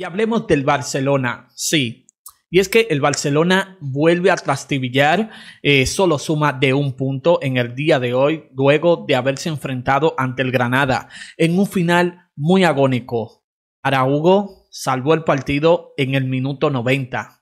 Y hablemos del Barcelona, sí. Y es que el Barcelona vuelve a trastibillar, eh, solo suma de un punto en el día de hoy, luego de haberse enfrentado ante el Granada en un final muy agónico. Araugo salvó el partido en el minuto 90.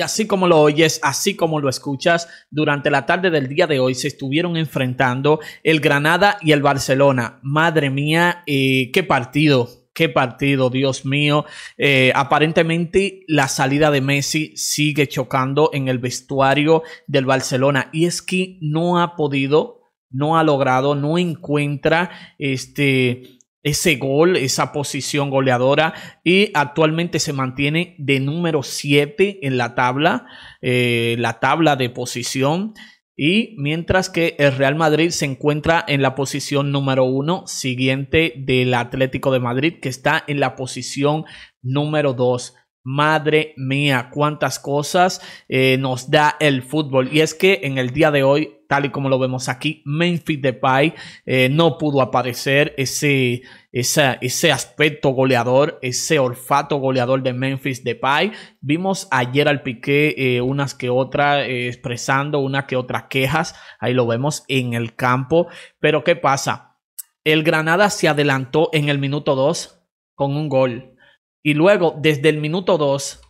Y así como lo oyes, así como lo escuchas, durante la tarde del día de hoy se estuvieron enfrentando el Granada y el Barcelona. Madre mía, eh, qué partido, qué partido, Dios mío. Eh, aparentemente la salida de Messi sigue chocando en el vestuario del Barcelona y es que no ha podido, no ha logrado, no encuentra este ese gol, esa posición goleadora y actualmente se mantiene de número 7 en la tabla, eh, la tabla de posición. Y mientras que el Real Madrid se encuentra en la posición número 1, siguiente del Atlético de Madrid, que está en la posición número 2. Madre mía, cuántas cosas eh, nos da el fútbol. Y es que en el día de hoy tal y como lo vemos aquí, Memphis Depay eh, no pudo aparecer ese, ese aspecto goleador, ese olfato goleador de Memphis Depay. Vimos ayer al Piqué eh, unas que otras eh, expresando una que otras quejas, ahí lo vemos en el campo, pero ¿qué pasa? El Granada se adelantó en el minuto 2 con un gol y luego desde el minuto 2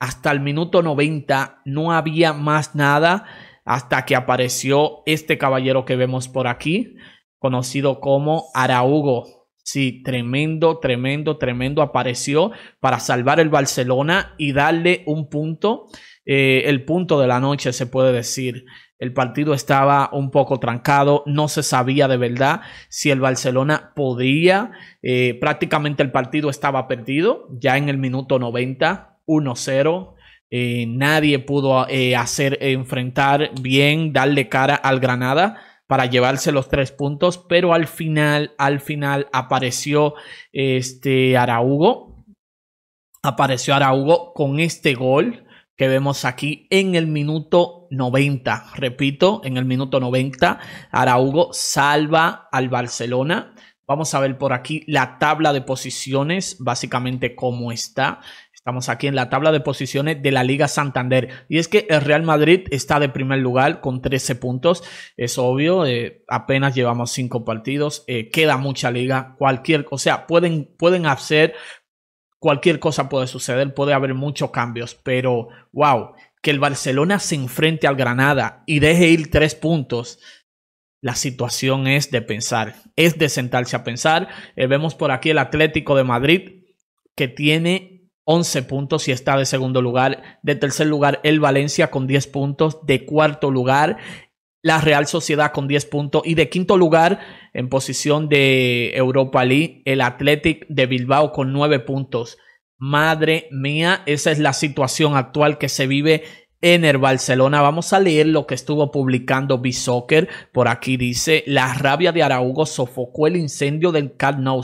hasta el minuto 90 no había más nada hasta que apareció este caballero que vemos por aquí, conocido como Araugo. Sí, tremendo, tremendo, tremendo. Apareció para salvar el Barcelona y darle un punto, eh, el punto de la noche se puede decir. El partido estaba un poco trancado, no se sabía de verdad si el Barcelona podía. Eh, prácticamente el partido estaba perdido ya en el minuto 90, 1-0. Eh, nadie pudo hacer enfrentar bien, darle cara al Granada para llevarse los tres puntos, pero al final, al final apareció este Araugo, apareció Araugo con este gol que vemos aquí en el minuto 90. Repito, en el minuto 90, Araugo salva al Barcelona. Vamos a ver por aquí la tabla de posiciones, básicamente cómo está. Estamos aquí en la tabla de posiciones de la Liga Santander. Y es que el Real Madrid está de primer lugar con 13 puntos. Es obvio, eh, apenas llevamos 5 partidos. Eh, queda mucha liga. Cualquier, o sea, pueden, pueden hacer cualquier cosa puede suceder. Puede haber muchos cambios. Pero, wow, que el Barcelona se enfrente al Granada y deje ir 3 puntos. La situación es de pensar, es de sentarse a pensar. Eh, vemos por aquí el Atlético de Madrid que tiene 11 puntos y está de segundo lugar. De tercer lugar, el Valencia con 10 puntos. De cuarto lugar, la Real Sociedad con 10 puntos. Y de quinto lugar, en posición de Europa League, el Athletic de Bilbao con 9 puntos. Madre mía, esa es la situación actual que se vive en el Barcelona. Vamos a leer lo que estuvo publicando B-Soccer. Por aquí dice, la rabia de Araugo sofocó el incendio del Nou.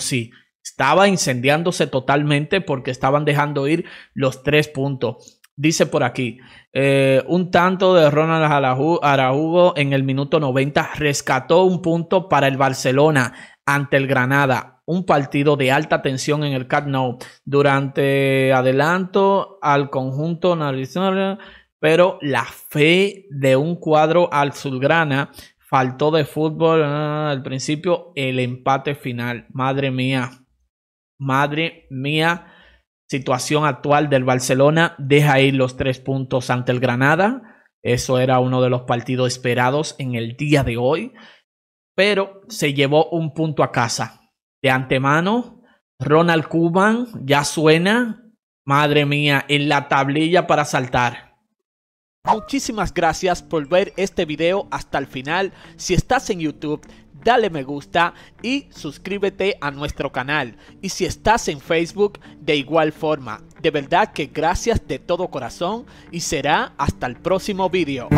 Estaba incendiándose totalmente porque estaban dejando ir los tres puntos. Dice por aquí, eh, un tanto de Ronald Araujo en el minuto 90 rescató un punto para el Barcelona ante el Granada. Un partido de alta tensión en el Camp Nou. Durante adelanto al conjunto nacional, pero la fe de un cuadro al Zulgrana faltó de fútbol ah, al principio el empate final. Madre mía, Madre mía, situación actual del Barcelona. Deja ir los tres puntos ante el Granada. Eso era uno de los partidos esperados en el día de hoy. Pero se llevó un punto a casa. De antemano, Ronald Kuban ya suena, madre mía, en la tablilla para saltar. Muchísimas gracias por ver este video hasta el final. Si estás en YouTube, dale me gusta y suscríbete a nuestro canal. Y si estás en Facebook, de igual forma. De verdad que gracias de todo corazón y será hasta el próximo video.